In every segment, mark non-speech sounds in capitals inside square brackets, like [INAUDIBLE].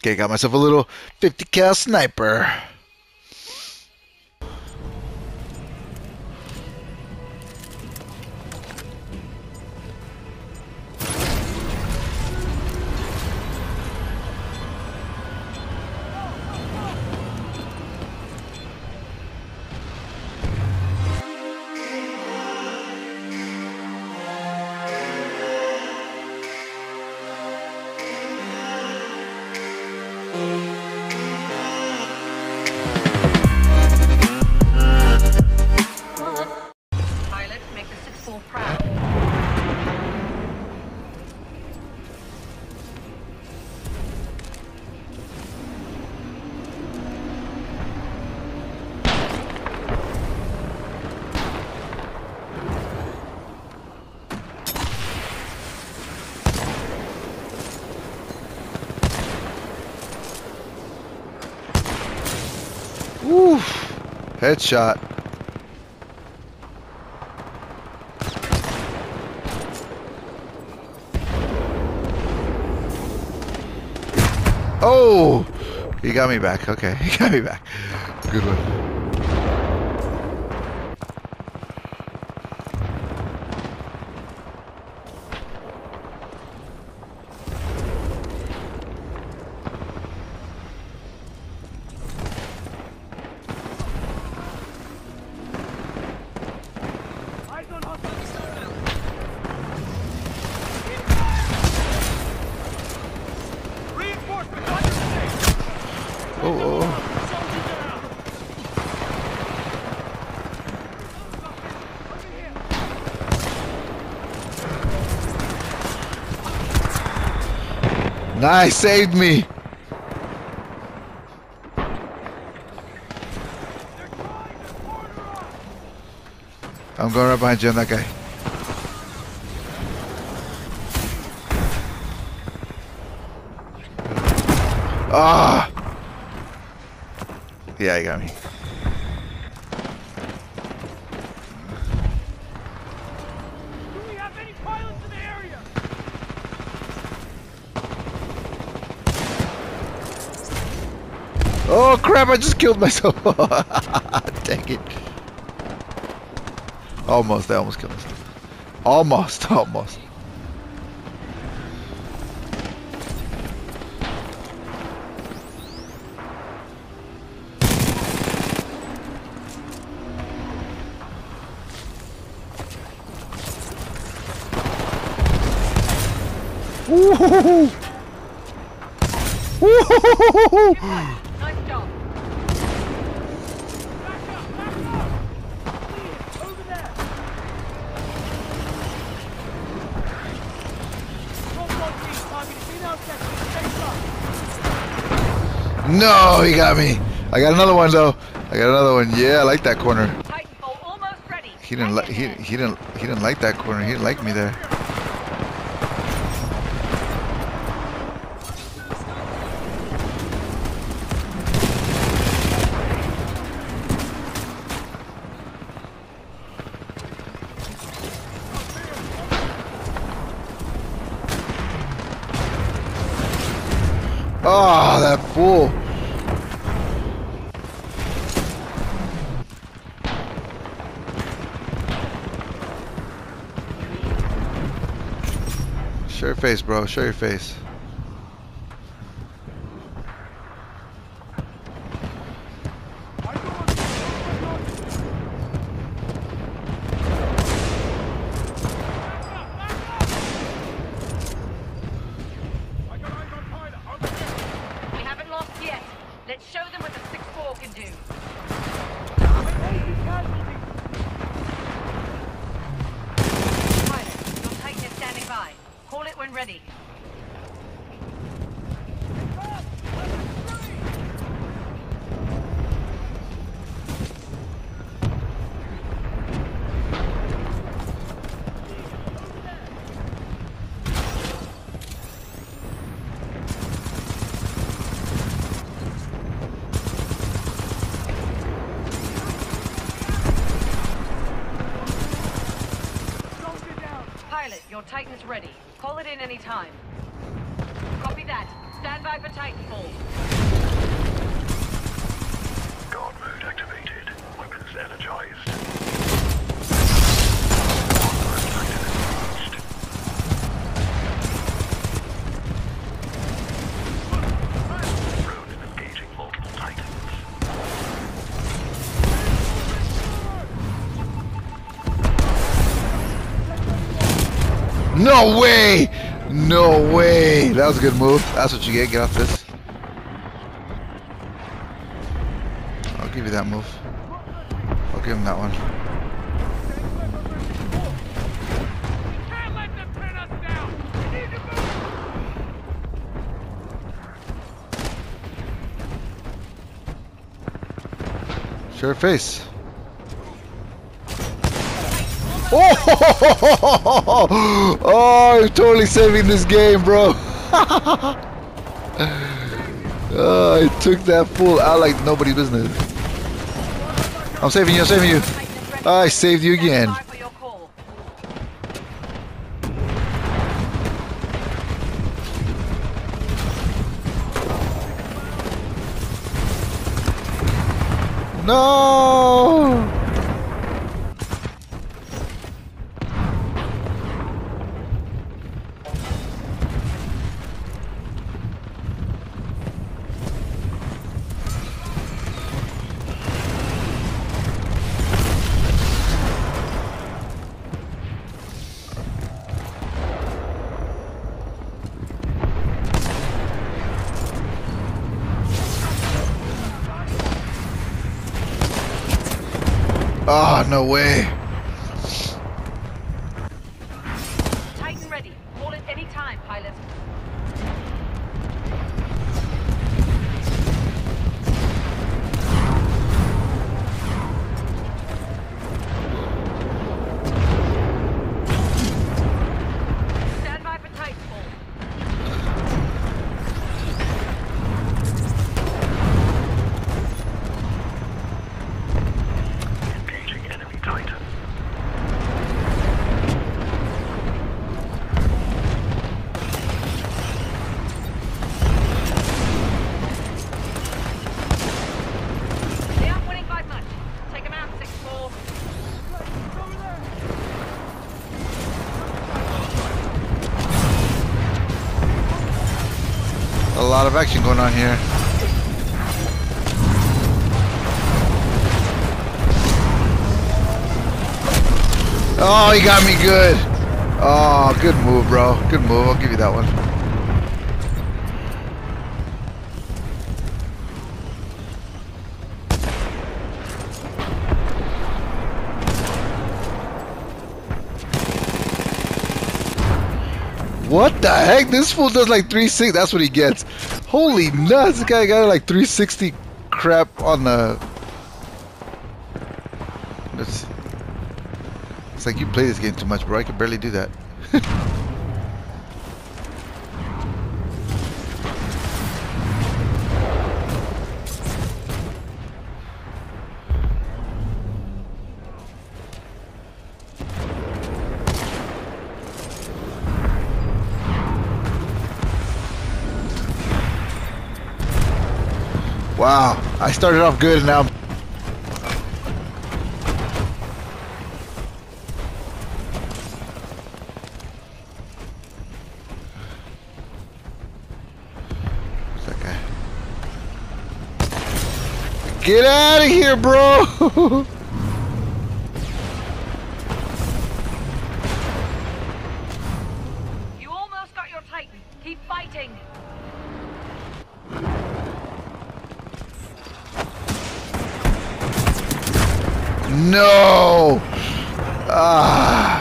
Okay, got myself a little 50 cal sniper. Headshot. Oh! He got me back. Okay, [LAUGHS] he got me back. Good one. Nice, saved me. I'm going right behind you on that guy. Ah! Yeah, he got me. Do we have any pilots in the area? Oh crap! I just killed myself. [LAUGHS] Dang it! Almost. I almost killed myself. Almost. [LAUGHS] Almost. Woo-hoo-hoo-hoo. Woo-hoo-hoo-hoo-hoo. No, he got me. I got another one though. I got another one. Yeah, I like that corner. He didn't like he he didn't he didn't like that corner. He didn't like me there. Oh, that fool. Face, bro. Show your face. I got eyes on pilot. Over here. We haven't lost yet. Let's show them what the 6-4 can do. Easy casualty. Pilot, your Titan is standing by. Call it when ready. Your Titan's ready. Call it in any time. Copy that. Stand by for Titanfall. Guard mode activated. Weapons energized. No way! No way! That was a good move. That's what you get. Get off this. I'll give you that move. I'll give him that one. Can't let Oh! [LAUGHS] Oh, you're totally saving this game, bro. [LAUGHS] oh, I took that fool out like nobody's business. I'm saving you, I'm saving you. I saved you again. No! Oh, no way. Lot of action going on here. Oh, he got me good. Oh, good move, bro. Good move. I'll give you that one. What the heck? This fool does like 360. That's what he gets. Holy nuts. This guy got like 360 crap on the. Let's. It's like you play this game too much, bro. I can barely do that. Wow. I started off good and now. Get out of here, bro! [LAUGHS] You almost got your Titan. Keep fighting. No! Ah!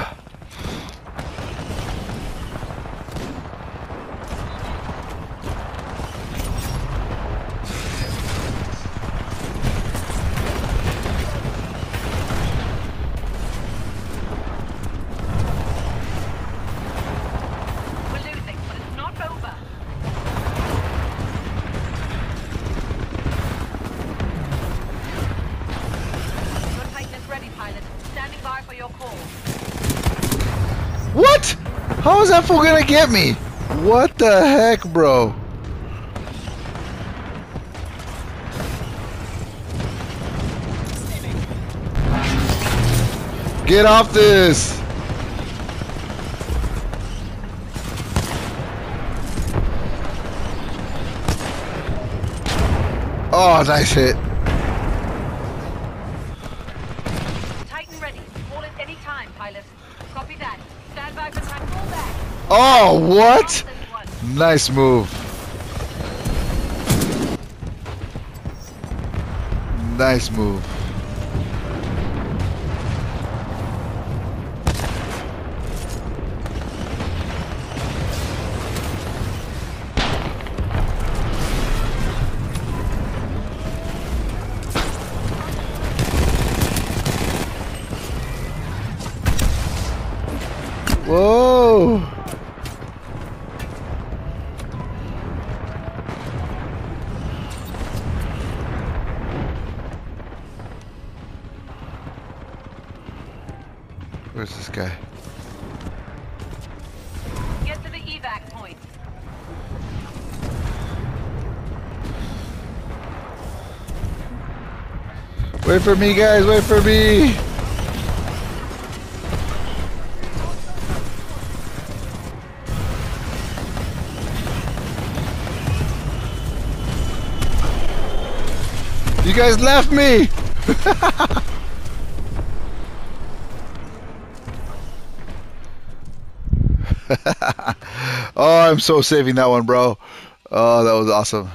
was that fool gonna get me? What the heck, bro? Get off this! Oh, nice hit. Oh, what? Nice move. Nice move. Where's this guy? Get to the evac point. Wait for me, guys. Wait for me. You guys left me. [LAUGHS] I'm so saving that one, bro. Oh, that was awesome.